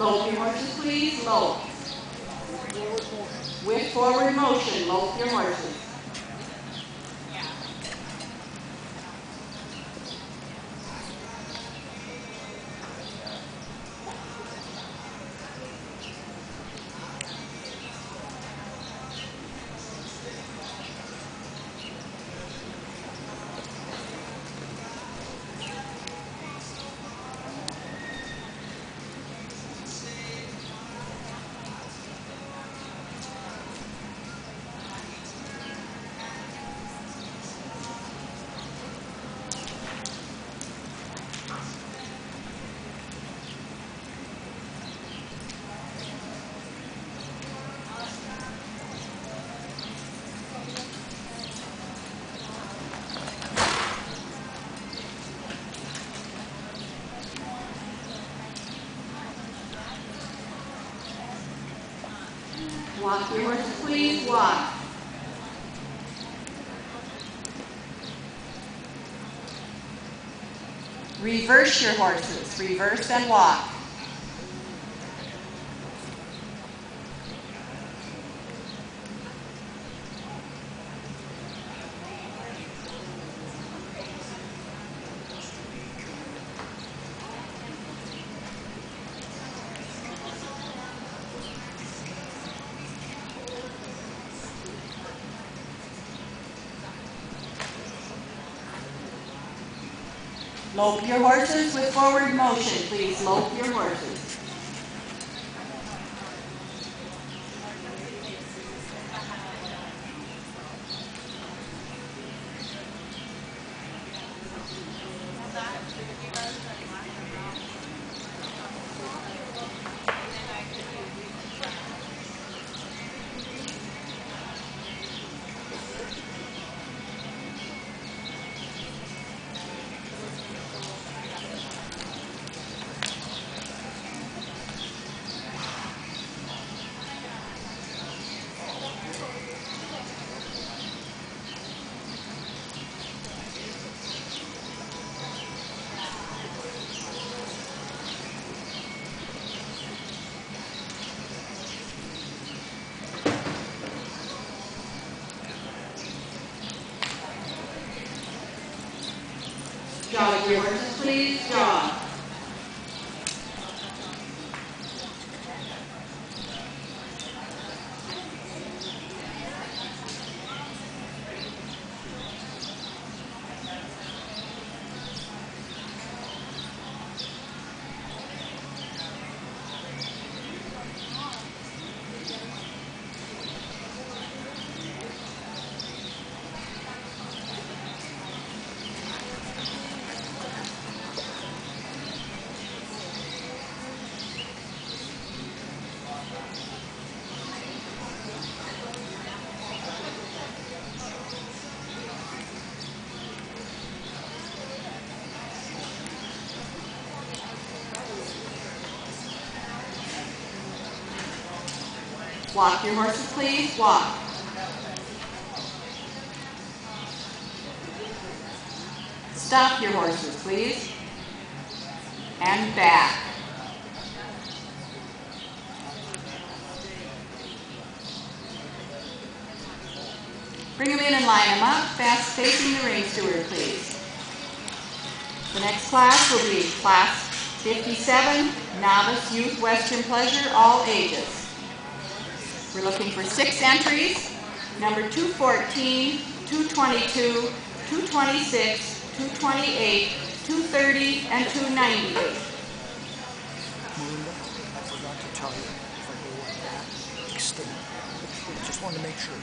Lope your horses, please. Lope. With forward motion, lope your horses. Walk your horses, please. Walk. Reverse your horses. Reverse and walk. Lope your horses with forward motion, please. Lope your horses. Jog your please. Jog. Walk your horses, please. Walk. Stop your horses, please. And back. Bring them in and line them up, fast facing the ring steward, please. The next class will be Class 57, Novice Youth Western Pleasure, all ages. We're looking for six entries, number 214, 222, 226, 228, 230, and 298. Melinda, I forgot to tell you, if I go that, extend. I just wanted to make sure.